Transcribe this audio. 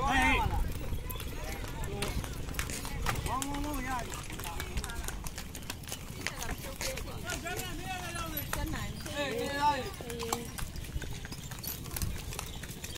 哎，王工弄下。